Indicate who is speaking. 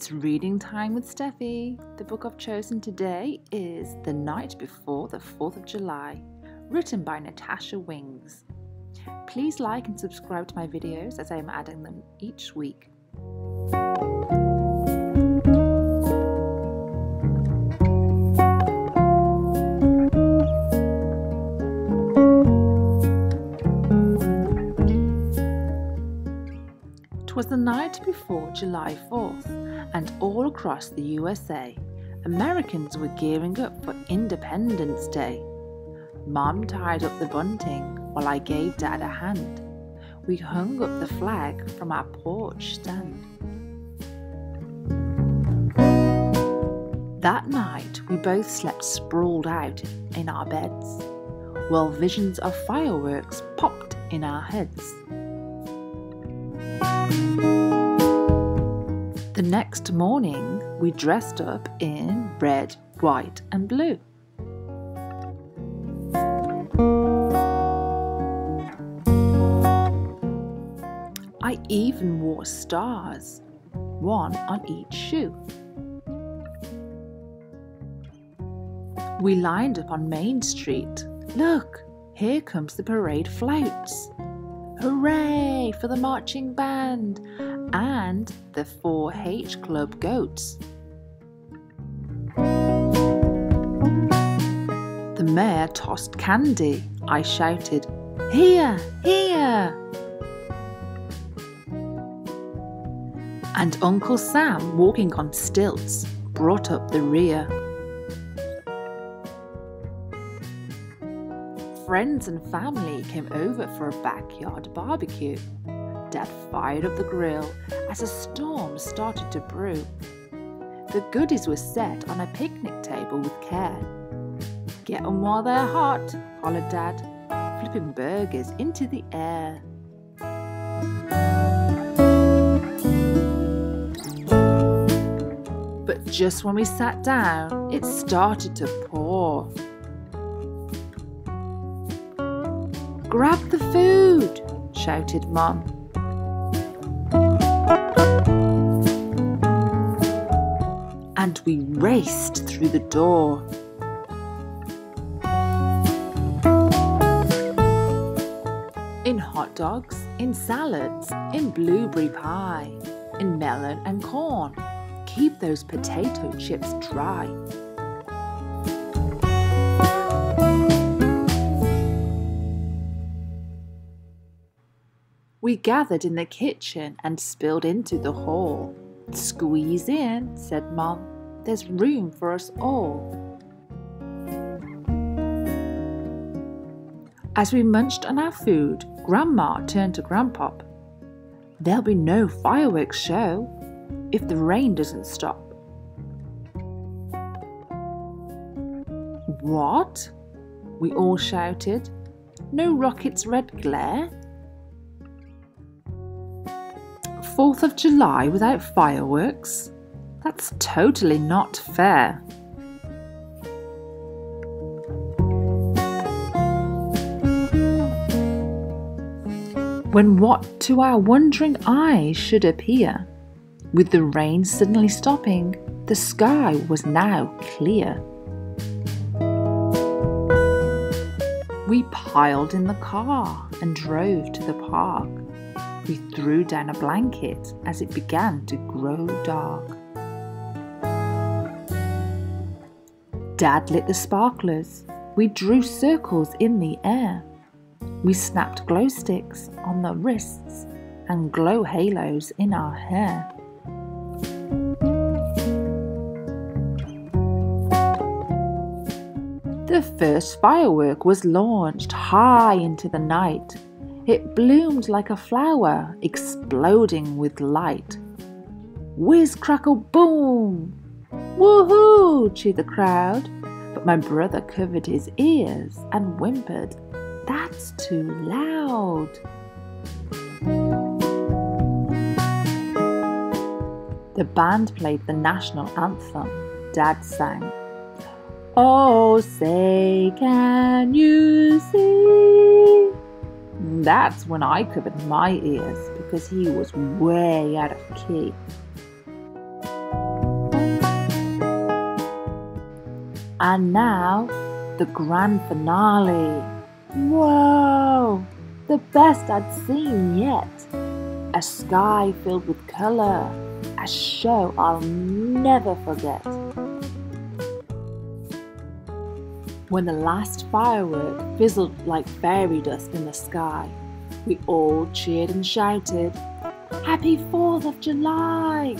Speaker 1: It's reading time with Stephie. The book I've chosen today is The Night Before the 4th of July, written by Natasha Wings. Please like and subscribe to my videos as I am adding them each week. 'Twas the night before July 4th, and all across the USA, Americans were gearing up for Independence Day. Mom tied up the bunting while I gave Dad a hand. We hung up the flag from our porch stand. That night, we both slept sprawled out in our beds, while visions of fireworks popped in our heads. The next morning, we dressed up in red, white, and blue. I even wore stars, one on each shoe. We lined up on Main Street. Look, here comes the parade floats. Hooray for the marching band and the 4 H Club goats. The mayor tossed candy. I shouted, Here, here! And Uncle Sam, walking on stilts, brought up the rear. Friends and family came over for a backyard barbecue. Dad fired up the grill as a storm started to brew. The goodies were set on a picnic table with care. Get 'em while they're hot, hollered Dad, flipping burgers into the air. But just when we sat down, it started to pour. Grab the food, shouted Mum. And we raced through the door. In hot dogs, in salads, in blueberry pie, in melon and corn. Keep those potato chips dry. We gathered in the kitchen and spilled into the hall. Squeeze in, said Mum. There's room for us all. As we munched on our food, Grandma turned to Grandpop. There'll be no fireworks show if the rain doesn't stop. What? We all shouted. No rocket's red glare? 4th of July without fireworks? That's totally not fair. When what to our wondering eyes should appear, with the rain suddenly stopping, the sky was now clear. We piled in the car and drove to the park. We threw down a blanket as it began to grow dark. Dad lit the sparklers. We drew circles in the air. We snapped glow sticks on the wrists and glow halos in our hair. The first firework was launched high into the night. It bloomed like a flower, exploding with light. Whiz crackle boom! Woohoo! cheered the crowd. But my brother covered his ears and whimpered, That's too loud. The band played the national anthem. Dad sang, Oh, say, can you see? And that's when I covered my ears because he was way out of key. And now, the grand finale. Whoa! The best I'd seen yet. A sky filled with colour, a show I'll never forget. When the last firework fizzled like fairy dust in the sky, we all cheered and shouted, Happy 4th of July!